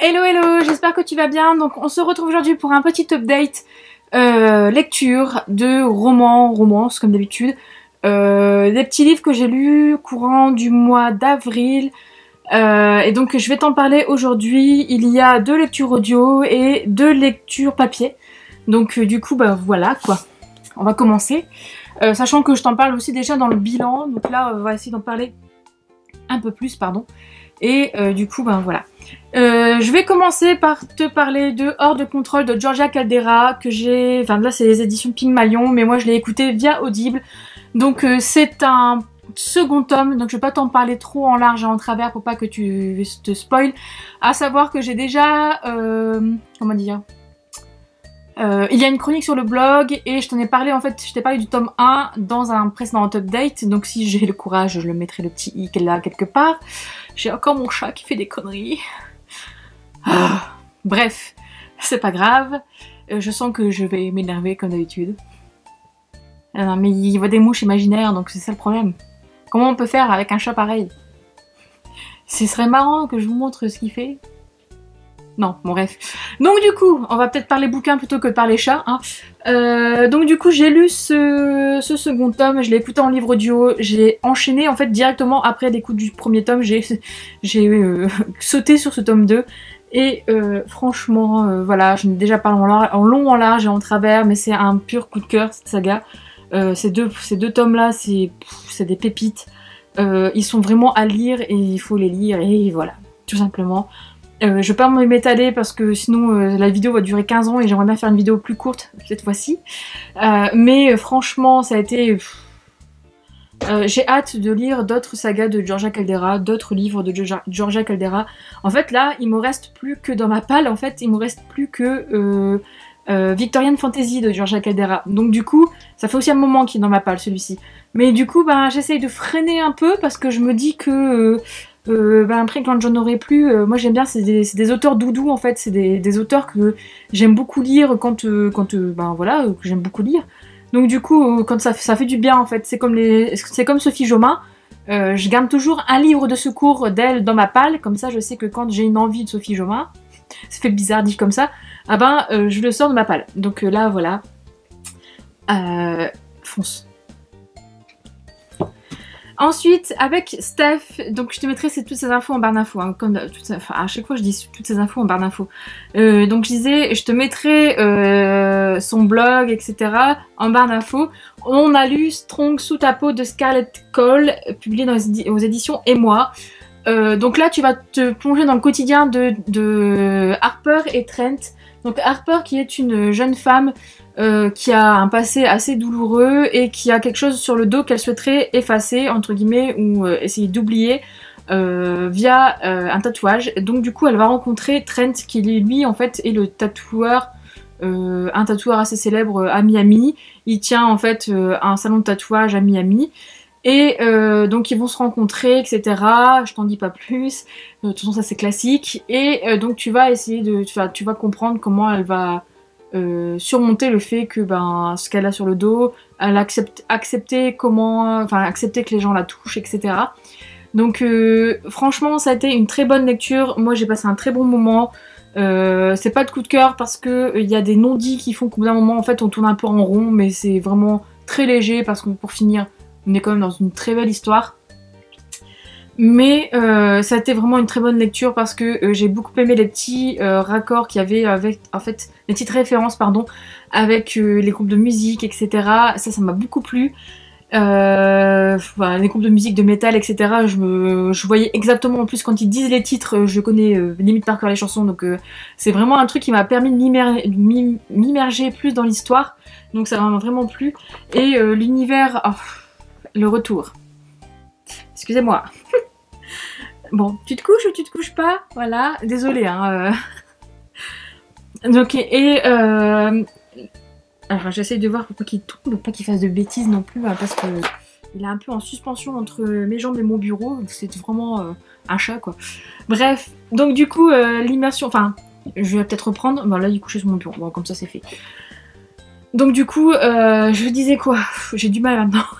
Hello hello, j'espère que tu vas bien. Donc on se retrouve aujourd'hui pour un petit update euh, lecture de romans, romances comme d'habitude. Euh, des petits livres que j'ai lus courant du mois d'avril. Euh, et donc je vais t'en parler aujourd'hui. Il y a deux lectures audio et deux lectures papier. Donc du coup bah voilà quoi. On va commencer. sachant que je t'en parle aussi déjà dans le bilan. Donc là on va essayer d'en parler un peu plus, pardon. Et du coup ben voilà. Euh, je vais commencer par te parler de Hors de contrôle de Georgia Caldera que j'ai... Enfin là c'est les éditions Pygmalion mais moi je l'ai écouté via Audible. Donc euh, c'est un second tome donc je vais pas t'en parler trop en large et en travers pour pas que tu te spoil. À savoir que j'ai déjà... Euh, comment dire il y a une chronique sur le blog et je t'en ai parlé en fait, je t'ai parlé du tome 1 dans un précédent update, donc si j'ai le courage je le mettrai le petit i là quelque part. J'ai encore mon chat qui fait des conneries. Ah, bref, c'est pas grave. Euh, je sens que je vais m'énerver comme d'habitude. Ah mais il voit des mouches imaginaires, donc c'est ça le problème. Comment on peut faire avec un chat pareil? Ce serait marrant que je vous montre ce qu'il fait. Non, bon bref. Donc du coup, on va peut-être parler bouquins plutôt que de parler chat. Hein. Euh, donc du coup, j'ai lu ce, second tome, je l'ai écouté en livre audio, j'ai enchaîné en fait directement après l'écoute du premier tome, j'ai euh, sauté sur ce tome 2. Et euh, franchement, euh, voilà, je n'ai déjà parlé en, long, en large et en travers, mais c'est un pur coup de cœur cette saga. Ces deux tomes-là, c'est des pépites. ils sont vraiment à lire et il faut les lire et voilà, tout simplement. Je vais pas m'étaler parce que sinon la vidéo va durer 15 ans et j'aimerais bien faire une vidéo plus courte cette fois-ci. mais franchement, ça a été... Euh, j'ai hâte de lire d'autres sagas de Georgia Caldera, d'autres livres de Georgia Caldera. En fait, là, il me reste plus que dans ma palle, en fait, il me reste plus que euh, euh, Victorian Fantasy de Georgia Caldera. Donc du coup, ça fait aussi un moment qu'il est dans ma palle, celui-ci. Mais du coup, ben, j'essaye de freiner un peu parce que je me dis que... ben après quand j'en aurai plus, moi j'aime bien, c'est des, auteurs doudous en fait, c'est des, auteurs que j'aime beaucoup lire quand, quand ben voilà, que j'aime beaucoup lire. Donc du coup, euh, quand ça, fait du bien en fait, c'est comme, comme Sophie Joma. Euh, je garde toujours un livre de secours d'elle dans ma palle, comme ça je sais que quand j'ai une envie de Sophie Joma, ça fait bizarre dit comme ça, ah ben euh, je le sors de ma palle. Donc là voilà, fonce. Ensuite, avec Steph, donc je te mettrai toutes ces infos en barre d'infos, hein, comme à chaque fois je dis toutes ces infos en barre d'infos. Euh, donc je disais, je te mettrai euh, son blog, etc. en barre d'infos. On a lu Strong sous ta peau de Scarlett Cole, publié aux éditions Et moi. Euh, donc là, tu vas te plonger dans le quotidien de, de Harper et Trent. Donc Harper qui est une jeune femme euh, qui a un passé assez douloureux et qui a quelque chose sur le dos qu'elle souhaiterait effacer, entre guillemets, ou euh, essayer d'oublier euh, via un tatouage. Donc du coup elle va rencontrer Trent qui lui en fait est le tatoueur, un tatoueur assez célèbre à Miami. Il tient en fait un salon de tatouage à Miami. Et donc ils vont se rencontrer, etc. Je t'en dis pas plus. de toute façon ça c'est classique. Et donc tu vas essayer de, tu vas comprendre comment elle va euh, surmonter le fait que ben ce qu'elle a sur le dos, elle accepte accepter comment, enfin accepter que les gens la touchent, etc. Donc euh, franchement ça a été une très bonne lecture. Moi j'ai passé un très bon moment. Euh, c'est pas de coup de cœur parce que il y a des non-dits qui font qu'au bout d'un moment en fait on tourne un peu en rond, mais c'est vraiment très léger parce que pour finir on est quand même dans une très belle histoire. Mais euh, ça a été vraiment une très bonne lecture parce que euh, j'ai beaucoup aimé les petits euh, raccords qu'il y avait avec, en fait, les petites références, pardon, avec les groupes de musique, etc. Ça, ça m'a beaucoup plu. les groupes de musique, de métal, etc. Je, me, je voyais exactement, en plus, quand ils disent les titres, je connais limite par cœur les chansons, donc c'est vraiment un truc qui m'a permis de m'immerger plus dans l'histoire. Donc ça m'a vraiment plu. Et l'univers, oh, le retour. Excusez-moi. Bon, tu te couches ou tu te couches pas? Voilà, désolé. Hein, euh. Donc, et... Euh... Alors, j'essaye de voir pour pas qu'il tombe, pas qu'il fasse de bêtises non plus, hein, parce que il est un peu en suspension entre mes jambes et mon bureau. C'est vraiment euh, un chat, quoi. Bref, donc du coup, euh, l'immersion... Enfin, je vais peut-être reprendre. Bon, là, il est couché sur mon bureau. Bon, comme ça, c'est fait. Donc du coup, euh, je disais quoi? J'ai du mal maintenant.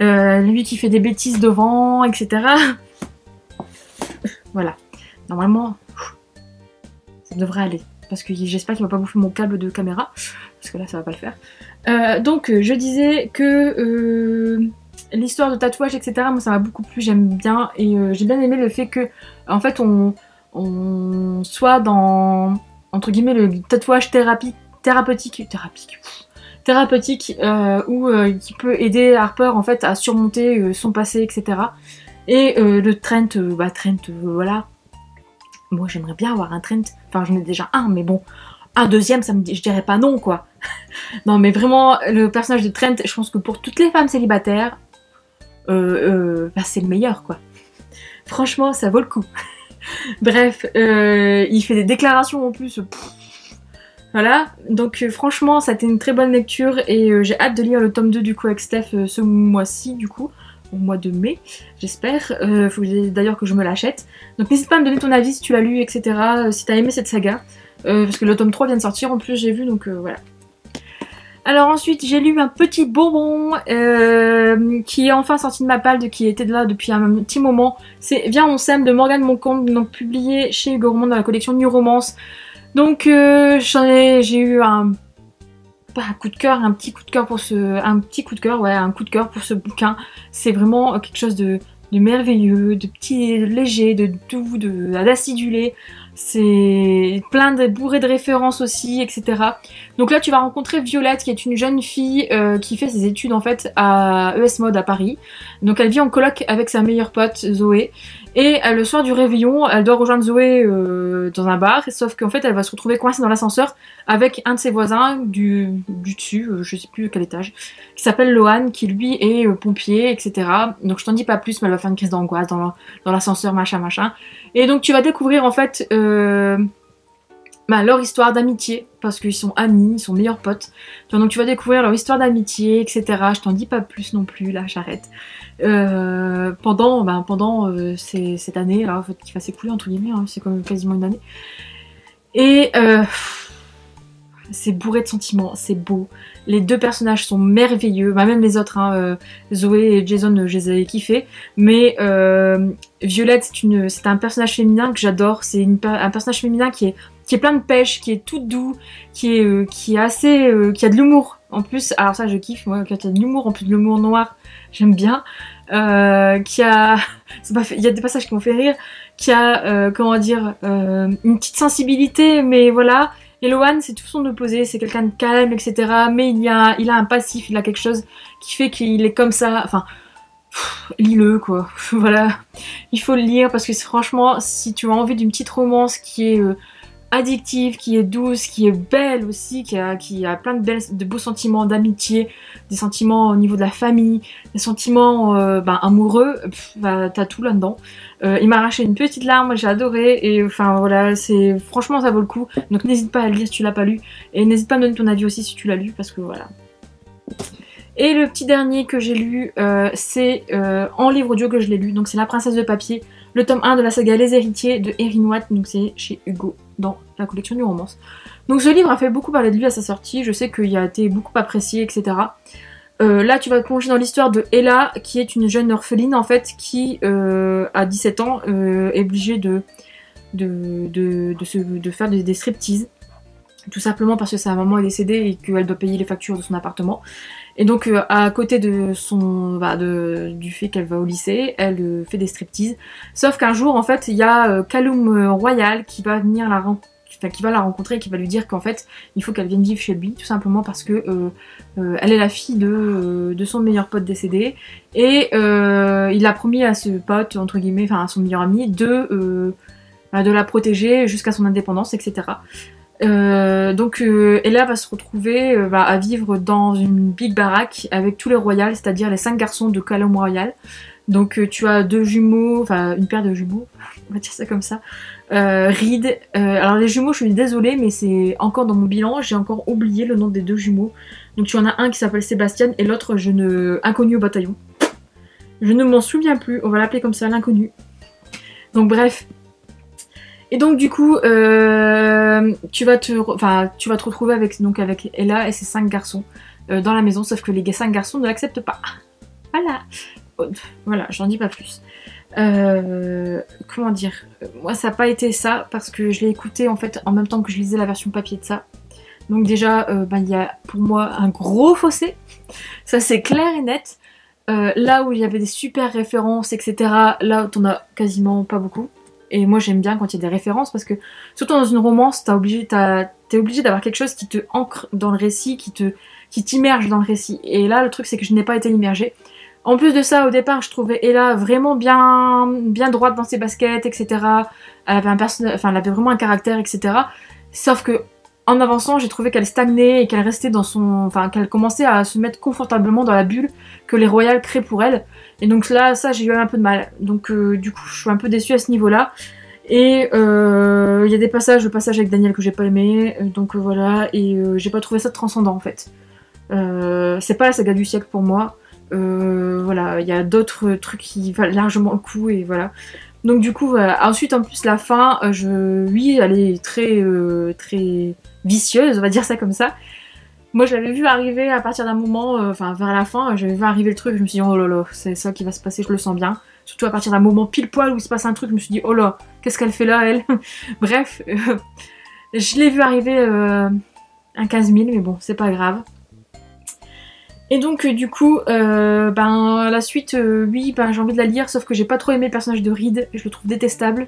Euh, lui qui fait des bêtises devant, etc. voilà. Normalement, ça devrait aller. Parce que j'espère qu'il va pas bouffer mon câble de caméra. Parce que là, ça va pas le faire. Euh, donc, je disais que l'histoire de tatouage, etc., moi, ça m'a beaucoup plu. J'aime bien. Et j'ai bien aimé le fait que, en fait, on, soit dans, entre guillemets, le tatouage thérapie, thérapeutique. Thérapeutique thérapeutique euh, ou euh, qui peut aider Harper en fait à surmonter euh, son passé, etc. Et le Trent, bah Trent, voilà. Moi j'aimerais bien avoir un Trent. Enfin j'en ai déjà un, mais bon, un deuxième, ça me je dirais pas non quoi. non mais vraiment le personnage de Trent, je pense que pour toutes les femmes célibataires, bah, c'est le meilleur quoi. Franchement, ça vaut le coup. Bref, il fait des déclarations en plus. Voilà, donc euh, franchement ça a été une très bonne lecture et euh, j'ai hâte de lire le tome 2 du coup avec Steph euh, ce mois-ci du coup, au mois de mai j'espère, faut d'ailleurs que je me l'achète. Donc n'hésite pas à me donner ton avis si tu l'as lu etc, si t'as aimé cette saga, parce que le tome 3 vient de sortir en plus j'ai vu donc voilà. Alors ensuite j'ai lu un petit bonbon qui est enfin sorti de ma palle, qui était là depuis un petit moment. C'est Viens on s'aime de Morgane Moncombe, donc publié chez Hugo dans la collection New Romance. Donc euh, j'ai eu un, un coup de cœur, un petit coup de cœur pour ce, un petit coup de cœur, ouais, un coup de cœur pour ce bouquin. C'est vraiment quelque chose de, merveilleux, de petit, léger, de doux, d'acidulé. C'est plein de bourré de références aussi, etc. Donc là, tu vas rencontrer Violette, qui est une jeune fille euh, qui fait ses études en fait à ES Mode à Paris. Donc elle vit en coloc avec sa meilleure pote Zoé. Et euh, le soir du réveillon, elle doit rejoindre Zoé euh, dans un bar, sauf qu'en fait elle va se retrouver coincée dans l'ascenseur avec un de ses voisins du, dessus, euh, je sais plus quel étage, qui s'appelle Lohan, qui lui est pompier, etc. Donc je t'en dis pas plus, mais elle va faire une crise d'angoisse dans l'ascenseur, machin, machin. Et donc tu vas découvrir en fait bah, leur histoire d'amitié, parce qu'ils sont amis, ils sont meilleurs potes. Donc tu vas découvrir leur histoire d'amitié, etc. Je t'en dis pas plus non plus, là j'arrête. Euh, pendant ben, pendant euh, cette année là, qui va s'écouler entre guillemets, hein, c'est comme quasiment une année. Et euh, c'est bourré de sentiments, c'est beau. Les deux personnages sont merveilleux, bah, même les autres, hein, Zoé et Jason, je les avais kiffés. Mais Violette, c'est un personnage féminin que j'adore. C'est un personnage féminin qui est qui est plein de pêche, qui est tout doux, qui est, qui est assez, qui a de l'humour. En plus, alors ça je kiffe, moi, quand il y a de l'humour, en plus de l'humour noir, j'aime bien. Euh, qui a, il y a des passages qui m'ont fait rire, qui a, euh, comment dire, euh, une petite sensibilité, mais voilà. Et c'est tout son opposé, c'est quelqu'un de calme, etc. Mais il, y a, il a un passif, il a quelque chose qui fait qu'il est comme ça. Enfin, lis-le quoi. voilà, il faut le lire parce que franchement, si tu as envie d'une petite romance qui est addictive, qui est douce, qui est belle aussi, qui a, qui plein de, beaux sentiments d'amitié, des sentiments au niveau de la famille, des sentiments euh, ben, amoureux, t'as tout là-dedans. Euh, il m'a arraché une petite larme, j'ai adoré, et enfin voilà, c'est franchement ça vaut le coup. Donc n'hésite pas à le lire si tu l'as pas lu, et n'hésite pas à me donner ton avis aussi si tu l'as lu, parce que voilà. Et le petit dernier que j'ai lu, euh, c'est en livre audio que je l'ai lu, donc c'est La Princesse de Papier, le tome 1 de la saga Les Héritiers de Erin Watt, donc c'est chez Hugo dans la collection du romance. Donc ce livre a fait beaucoup parler de lui à sa sortie, je sais qu'il a été beaucoup apprécié, etc. Euh, là, tu vas te plonger dans l'histoire de Ella, qui est une jeune orpheline en fait, qui euh, à 17 ans euh, est obligée de, faire des, des. Tout simplement parce que sa maman est décédée et qu'elle doit payer les factures de son appartement. Et donc à côté de son bah, de, du fait qu'elle va au lycée, elle fait des striptease. Sauf qu'un jour en fait il y a Kaloum Royal qui va venir la rencontrer qui va la rencontrer et qui va lui dire qu'en fait il faut qu'elle vienne vivre chez lui tout simplement parce que euh, euh, elle est la fille de, euh, de, son meilleur pote décédé et il a promis à ce pote entre guillemets enfin à son meilleur ami de bah, de la protéger jusqu'à son indépendance etc donc Ella va se retrouver bah, à vivre dans une big baraque avec tous les royals, c'est-à-dire les cinq garçons de Calum Royal. Donc tu as deux jumeaux, enfin une paire de jumeaux, on va dire ça comme ça, euh, Reed. Euh, alors les jumeaux, je suis désolée, mais c'est encore dans mon bilan. J'ai encore oublié le nom des deux jumeaux. Donc tu en as un qui s'appelle Sébastien et l'autre, je ne... inconnu au bataillon. Je ne m'en souviens plus. On va l'appeler comme ça, l'inconnu. Donc bref. Et donc du coup, euh, tu, vas te, tu vas te retrouver avec, donc, avec Ella et ses cinq garçons euh, dans la maison, sauf que les cinq garçons ne l'acceptent pas. Voilà. Voilà, j'en dis pas plus. Euh, comment dire? Moi, ça n'a pas été ça parce que je l'ai écouté en fait en même temps que je lisais la version papier de ça. Donc déjà, ben, il y a pour moi un gros fossé. Ça, c'est clair et net. là où il y avait des super références, etc., là, t'en as quasiment pas beaucoup. Et moi j'aime bien quand il y a des références parce que surtout dans une romance, t'es obligé, obligé d'avoir quelque chose qui te ancre dans le récit, qui te qui t'immerge dans le récit. Et là le truc c'est que je n'ai pas été immergée. En plus de ça, au départ, je trouvais Ella vraiment bien, bien droite dans ses baskets, etc. Elle avait un personnage, enfin, elle avait vraiment un caractère, etc. Sauf que en avançant, j'ai trouvé qu'elle stagnait et qu'elle restait dans son, enfin, qu'elle commençait à se mettre confortablement dans la bulle que les royales créent pour elle. Et donc là, ça, j'ai eu un peu de mal. Donc euh, du coup, je suis un peu déçue à ce niveau-là. Et euh, il y a des passages, le passage avec Daniel que j'ai pas aimé, euh, donc voilà, et j'ai pas trouvé ça transcendant en fait. c'est pas la saga du siècle pour moi. voilà, il y a d'autres trucs qui valent largement le coup et voilà. Donc du coup, voilà. Ensuite, en plus, la fin, je, oui, elle est très, très vicieuse, on va dire ça comme ça. Moi, je l'avais vu arriver à partir d'un moment, euh, enfin vers la fin, j'avais vu arriver le truc, je me suis dit, oh là là, c'est ça qui va se passer, je le sens bien. Surtout à partir d'un moment pile poil où il se passe un truc, je me suis dit, oh là, qu'est-ce qu'elle fait là, elle? Bref, euh, je l'ai vu arriver euh, un 15 000, mais bon, c'est pas grave. Et donc, du coup, ben, la suite, oui, ben, j'ai envie de la lire, sauf que j'ai pas trop aimé le personnage de Reed, je le trouve détestable.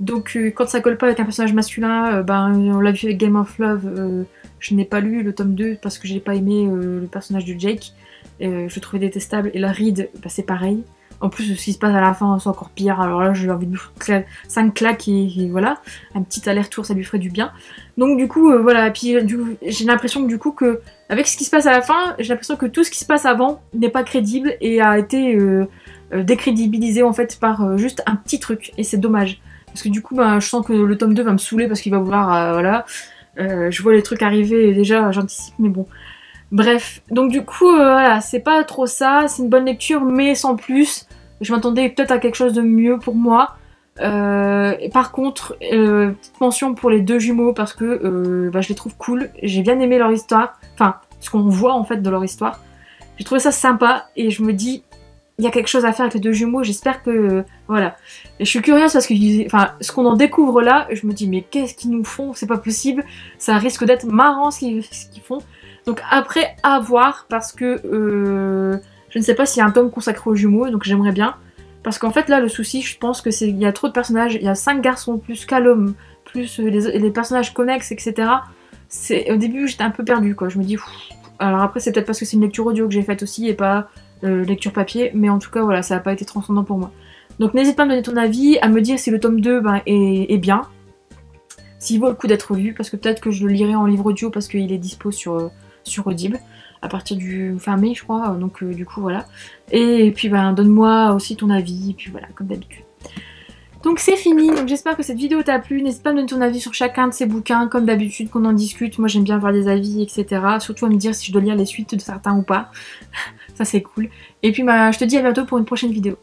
Donc, quand ça colle pas avec un personnage masculin, ben, on l'a vu avec Game of Love je n'ai pas lu le tome 2 parce que j'ai pas aimé euh, le personnage de Jake. Euh, je le trouvais détestable. Et la Reed, bah, c'est pareil. En plus, ce qui se passe à la fin, c'est encore pire. Alors là, j'ai envie de lui 5 claques et, voilà. Un petit aller-retour, ça lui ferait du bien. Donc du coup, euh, voilà. Et puis j'ai l'impression que du coup, que avec ce qui se passe à la fin, j'ai l'impression que tout ce qui se passe avant n'est pas crédible et a été décrédibilisé en fait par juste un petit truc. Et c'est dommage. Parce que du coup, ben, je sens que le tome 2 va me saouler parce qu'il va vouloir, voilà, euh, je vois les trucs arriver déjà, j'anticipe, mais bon. Bref, donc du coup, euh, voilà, c'est pas trop ça, c'est une bonne lecture, mais sans plus. Je m'attendais peut-être à quelque chose de mieux pour moi. Euh, par contre, petite mention pour les deux jumeaux parce que bah, je les trouve cool. J'ai bien aimé leur histoire, enfin, ce qu'on voit en fait de leur histoire. J'ai trouvé ça sympa et je me dis, il y a quelque chose à faire avec les deux jumeaux. J'espère que voilà. Je suis curieuse parce que enfin, ce qu'on en découvre là, je me dis mais qu'est-ce qu'ils nous font? C'est pas possible. Ça risque d'être marrant ce qu'ils font. Donc après à voir parce que euh, je ne sais pas s'il y a un tome consacré aux jumeaux, donc j'aimerais bien. Parce qu'en fait là le souci, je pense que c'est il y a trop de personnages. Il y a cinq garçons plus Calum, plus les, les personnages connexes, etc. Au début j'étais un peu perdue quoi. Je me dis alors après c'est peut-être parce que c'est une lecture audio que j'ai faite aussi et pas euh, lecture papier, mais en tout cas voilà, ça n'a pas été transcendant pour moi. Donc n'hésite pas à me donner ton avis, à me dire si le tome 2 ben, est, bien, s'il vaut le coup d'être lu, parce que peut-être que je le lirai en livre audio parce qu'il est dispo sur, euh, sur Audible à partir du fin mai je crois, donc euh, du coup voilà. Et puis ben donne-moi aussi ton avis, et puis voilà, comme d'habitude. Donc c'est fini, donc j'espère que cette vidéo t'a plu, n'hésite pas à me donner ton avis sur chacun de ces bouquins, comme d'habitude qu'on en discute, moi j'aime bien voir des avis, etc. Surtout à me dire si je dois lire les suites de certains ou pas, ça c'est cool. Et puis bah, je te dis à bientôt pour une prochaine vidéo.